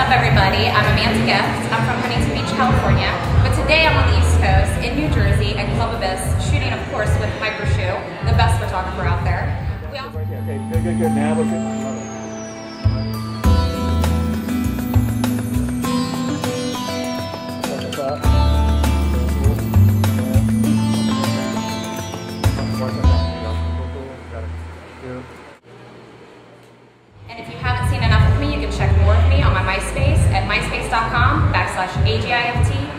up, everybody? I'm Amanda Gift. I'm from Huntington Beach, California. But today I'm on the East Coast in New Jersey at Club Abyss, shooting, of course, with Mike Brochu, the best photographer out there. We all- okay, good, good, good. Now we're good. Thank you. slash AGIFT